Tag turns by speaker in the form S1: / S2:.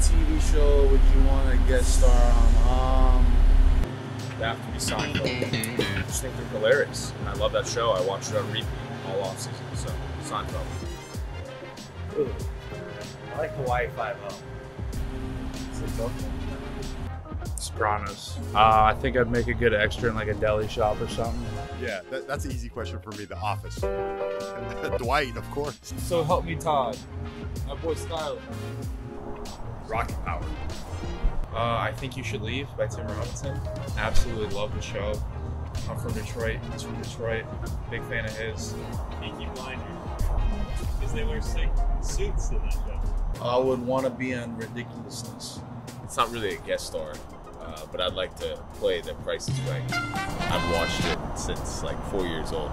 S1: TV show would you want to guest star on? Um,
S2: They have to be Seinfeld. I just think they're hilarious, and I love that show. I watch it on repeat all off season. So Seinfeld.
S3: Ooh. I like Hawaii Five O.
S1: it's a tough one.
S4: Sopranos. Uh, I think I'd make a good extra in like a deli shop or something.
S5: Yeah, that, that's an easy question for me. The Office. Dwight, of course.
S1: So help me, Todd. My boy Skyler.
S2: Rocket Power.
S6: Uh, I think you should leave by Tim Robinson. Absolutely love the show. I'm from Detroit. He's from Detroit. Big fan of his.
S3: Peaky Blinders. Because they wear sick suits in that show.
S1: I would want to be on Ridiculousness.
S7: It's not really a guest star, uh, but I'd like to play The Price is Right. I've watched it since like four years old.